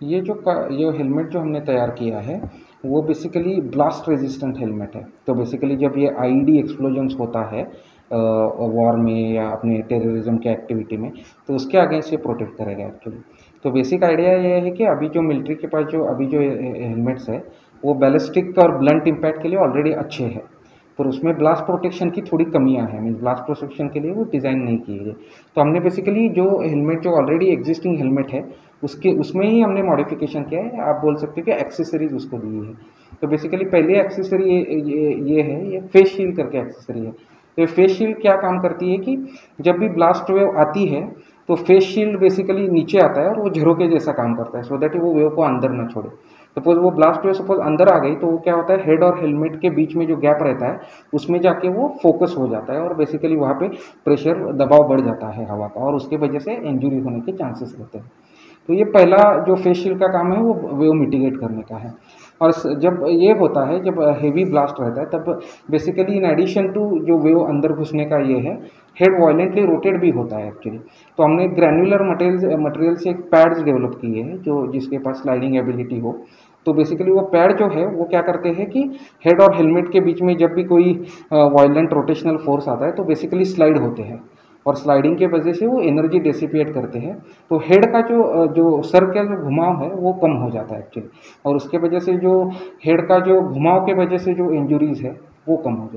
ये जो ये हेलमेट जो हमने तैयार किया है, वो बेसिकली ब्लास्ट रेजिस्टेंट हेलमेट है। तो बेसिकली जब ये आईडी एक्सप्लोजन्स होता है वॉर में या अपने टेररिज्म के एक्टिविटी में तो उसके अगेंस्ट ये प्रोटेक्ट करेगा एक्चुअली तो बेसिक आइडिया ये है कि अभी जो मिलिट्री के पास जो, अभी जो हेलमेट्स है, वो बैलिस्टिक और ब्लंट इम्पैक्ट के लिए ऑलरेडी अच्छे हैं। पर उसमें ब्लास्ट प्रोटेक्शन की थोड़ी कमियाँ हैं। मीन ब्लास्ट प्रोटेक्शन के लिए वो डिज़ाइन नहीं किए गए। तो हमने बेसिकली जो हेलमेट जो ऑलरेडी एग्जिस्टिंग हेलमेट है, उसके, उसमें ही हमने मॉडिफिकेशन किया है। आप बोल सकते हो कि एक्सेसरीज उसको दी है। तो बेसिकली पहले एक्सेसरी ये ये ये है, ये फेस शील्ड करके एक्सेसरी है। तो फेस शील्ड क्या काम करती है कि जब भी ब्लास्ट वेव आती है तो फेस शील्ड बेसिकली नीचे आता है और वो झरोके जैसा काम करता है सो दैट वो वेव को अंदर ना छोड़े। सपोज़ वो ब्लास्ट वेव सपोज़ अंदर आ गई तो वो क्या होता है हेड और हेलमेट के बीच में जो गैप रहता है, उसमें जाके वो फोकस हो जाता है और बेसिकली वहाँ पे प्रेशर दबाव बढ़ जाता है हवा का और उसके वजह से इंजुरी होने के चांसेस रहते हैं। तो ये पहला जो फेस शील्ड का काम है, वो वेव मिटिगेट करने का है। और जब ये होता है, जब हेवी ब्लास्ट रहता है, तब बेसिकली इन एडिशन टू जो वेव अंदर घुसने का ये है हेड वायलेंटली रोटेड भी होता है एक्चुअली तो हमने ग्रैनुलर मटेरियल मटेरियल से एक पैड्स डेवलप किए हैं, जो जिसके पास स्लाइडिंग एबिलिटी हो. तो बेसिकली वो पैड जो है, वो क्या करते हैं कि हेड और हेलमेट के बीच में जब भी कोई वायलेंट रोटेशनल फोर्स आता है तो बेसिकली स्लाइड होते हैं. और स्लाइडिंग के वजह से वो एनर्जी डेसिपिएट करते हैं। तो हेड का जो जो सर का जो घुमाव है, वो कम हो जाता है एक्चुअली और उसके वजह से जो हेड का जो घुमाव के वजह से जो इंजुरीज है, वो कम हो जाती है।